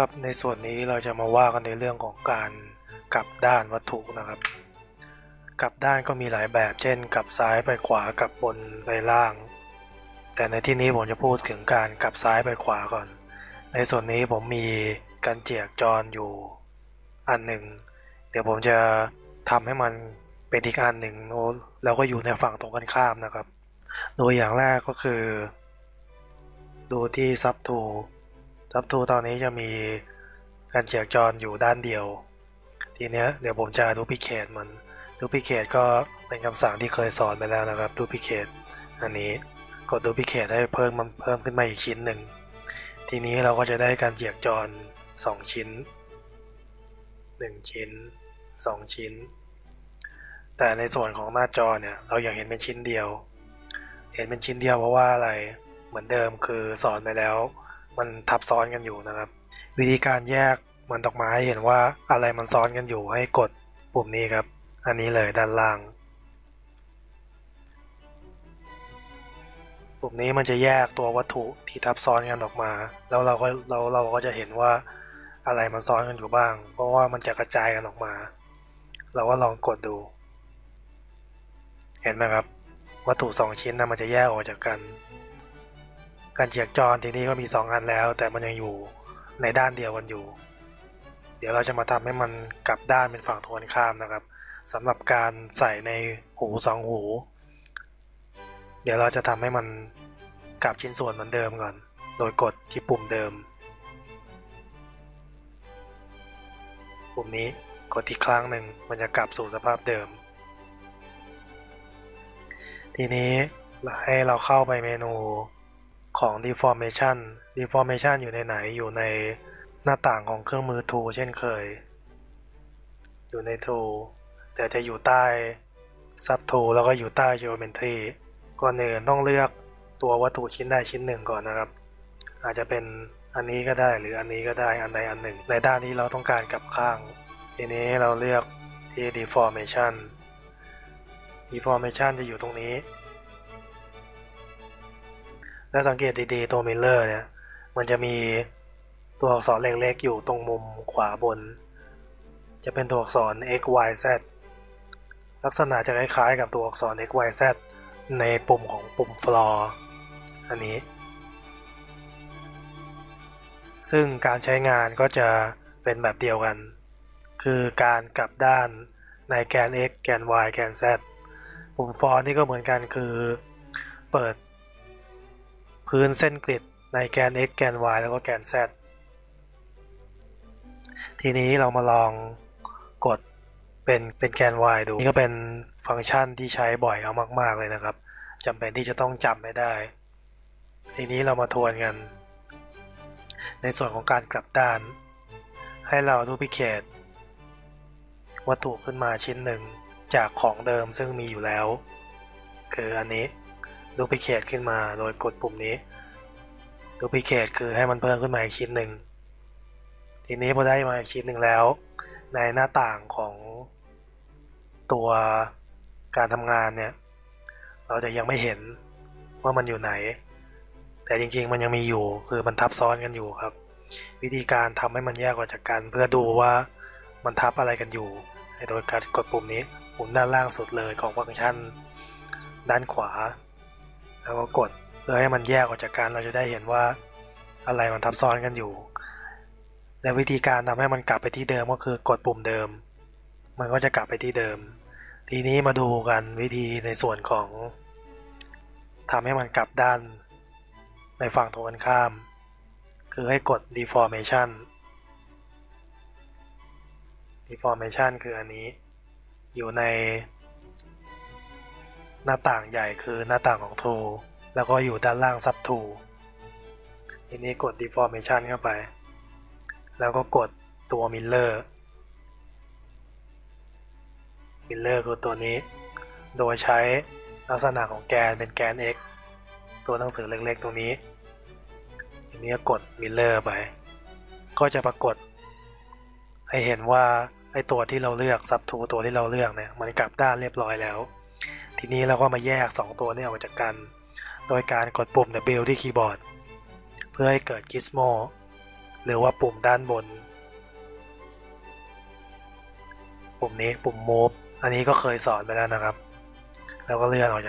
ครับในส่วนนี้เราจะมาว่ากันในเรื่องของการกลับด้านวัตถุนะครับ กลับด้านก็มีหลายแบบ เช่นกลับซ้ายไปขวากลับบนไปล่าง แต่ในที่นี้ผมจะพูดถึงการกลับซ้ายไปขวาก่อน ในส่วนนี้ผมมีการเจียกจรอยู่อันหนึ่ง เดี๋ยวผมจะทำให้มันเป็นอีกอันหนึ่งแล้วก็อยู่ในฝั่งตรงกันข้ามนะครับ โดยอย่างแรกก็คือ ดูที่ Subtool Subtool ตอนนี้จะมีกรรเจียกจรอยู่ด้านเดียว ทีเนี้ยเดี๋ยวผมจะ duplicate มัน duplicate ก็เป็นคำสั่งที่เคยสอนไปแล้วนะครับ duplicate อันนี้กด duplicate ให้เพิ่มมันเพิ่มขึ้นมาอีกชิ้นหนึ่งทีนี้เราก็จะได้กรรเจียกจร 2 ชิ้น 1 ชิ้น 2 ชิ้น แต่ในส่วนของหน้าจอเนี่ยเราอยากเห็นเป็นชิ้นเดียว เห็นเป็นชิ้นเดียวเพราะว่าอะไรเหมือนเดิมคือสอนไปแล้ว มันทับซ้อนกันอยู่นะครับ วิธีการแยกมันออกมาให้เห็นว่าอะไรมันซ้อนกันอยู่ให้กดปุ่มนี้ครับ อันนี้เลยด้านล่าง ปุ่มนี้มันจะแยกตัววัตถุที่ทับซ้อนกันออกมา แล้วเราก็เราเราก็จะเห็นว่าอะไรมันซ้อนกันอยู่บ้าง เพราะว่ามันจะกระจายกันออกมา เราก็ลองกดดู เห็นไหมครับ วัตถุสองชิ้นนะมันจะแยกออกจากกัน การเฉียกจรทีนี้ก็มี 2 อันแล้ว แต่มันยังอยู่ในด้านเดียวกันอยู่ เดี๋ยวเราจะมาทำให้มันกลับด้านเป็นฝั่งตรงกันข้ามนะครับสำหรับการใส่ในหูสองหู เดี๋ยวเราจะทำให้มันกลับชิ้นส่วนเหมือนเดิมก่อน โดยกดที่ปุ่มเดิม ปุ่มนี้กดที่ครั้งหนึ่งมันจะกลับสู่สภาพเดิม ทีนี้ให้เราเข้าไปเมนู ของ deformation deformation อยู่ในไหนอยู่ในหน้าต่างของเครื่องมือ tool เช่นเคย อยู่ใน tool แต่จะอยู่ใต้ sub tool แล้วก็อยู่ใต้ geometry ก่อนอื่นต้องเลือกตัววัตถุชิ้นใดชิ้นหนึ่งก่อนนะครับ อาจจะเป็นอันนี้ก็ได้หรืออันนี้ก็ได้อันใดอันหนึ่ง ในด้านนี้เราต้องการกลับข้าง ทีนี้เราเลือกที่ deformation deformation จะอยู่ตรงนี้ แล้วสังเกตดีๆตัว mirror เนี่ย มันจะมีตัวอักษรเล็กๆ อยู่ตรงมุมขวาบน จะเป็นตัวอักษร x y z ลักษณะจะคล้ายๆกับตัวอักษร x y z ในปุ่มของปุ่ม floor อันนี้ ซึ่งการใช้งานก็จะเป็นแบบเดียวกัน คือการกลับด้านในแกน x แกน y แกน z ปุ่ม for นี่ก็เหมือนกันคือเปิด พื้นเส้นกริดในแกน x แกน y แล้วก็แกน z ทีนี้เรามาลองกดเป็นเป็นแกน y ดู นี่ก็เป็นฟังก์ชันที่ใช้บ่อยเอามาก ๆ เลยนะครับจำเป็นที่จะต้องจำไม่ได้ ทีนี้เรามาทวนกัน ในส่วนของการกลับด้าน ให้เราดูพิเคตวัตถุขึ้นมาชิ้นหนึ่งจากของเดิมซึ่งมีอยู่แล้ว คืออันนี้ ดูพิเคตขึ้นมาโดยกดปุ่มนี้ดูพิเคตคือให้มันเพิ่มขึ้นมาอีกชิ้นหนึ่ง ทีนี้พอได้มาอีกชิ้นหนึ่งแล้ว ในหน้าต่างของตัวการทำงานเนี่ย เราจะยังไม่เห็นว่ามันอยู่ไหน แต่จริงๆมันยังมีอยู่คือมันทับซ้อนกันอยู่ครับ วิธีการทำให้มันแยกออกจากกันเพื่อดูว่ามันทับอะไรกันอยู่โดยการกดปุ่มนี้ปุ่มด้านล่างสุดเลยของฟังก์ชันด้านขวา แล้วก็กดเพื่อให้มันแยกออกจากกันเราจะได้เห็นว่าอะไรมันทับซ้อนกันอยู่ และวิธีการทำให้มันกลับไปที่เดิมก็คือกดปุ่มเดิม มันก็จะกลับไปที่เดิม ทีนี้มาดูกันวิธีในส่วนของทำให้มันกลับด้าน ในฝั่งตรงกันข้าม คือให้กด deformation deformation คืออันนี้ อยู่ใน หน้าต่างใหญ่คือหน้าต่างของ Tool แล้วก็อยู่ด้านล่าง Sub Tool ทีนี้กด Deformation เข้าไป แล้วก็กดตัว Mirror Mirror คือตัวนี้ โดยใช้ลักษณะของแกนเป็นแกน x ตัวหนังสือเล็กๆ ตรงนี้ทีนี้กด Mirror ไป ก็จะปรากฏ ให้เห็นว่าไอตัวที่เราเลือก Sub Tool ตัวที่เราเลือกเนี่ยมันกลับด้านเรียบร้อยแล้ว ทีนี้เราก็มาแยก 2 ตัวนี้ออกจากกัน โดยการกดปุ่ม W ที่คีย์บอร์ด เพื่อให้เกิดกิสโมหรือว่าปุ่มด้านบน ปุ่มนี้ปุ่ม Move อันนี้ก็เคยสอนไปแล้วนะครับ แล้วก็เลื่อนออกจาก